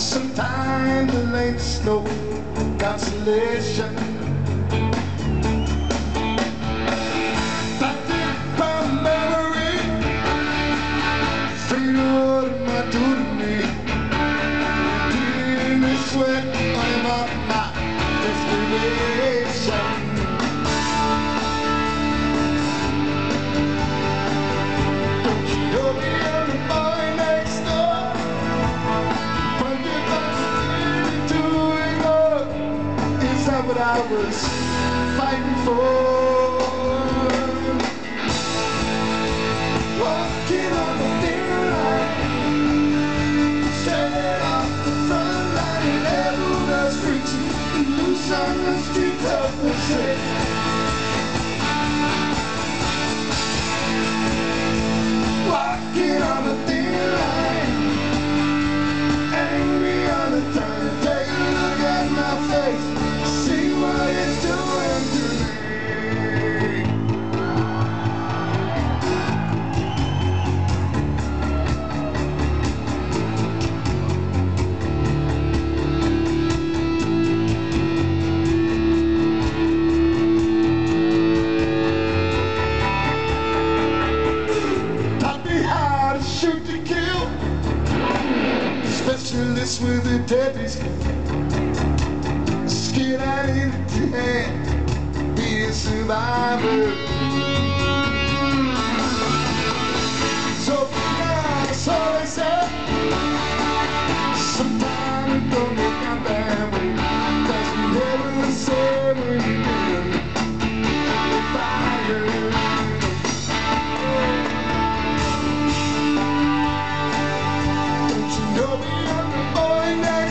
Sometimes the late snow consolation. Is that what I was fighting for? Walking on the thin line, straight off the front line, and everyone's preaching loose on the streets of the city. Specialist with a skill Skin out in the hand Be a survivor. So now I said Sometimes it don't make a bad Cause we never said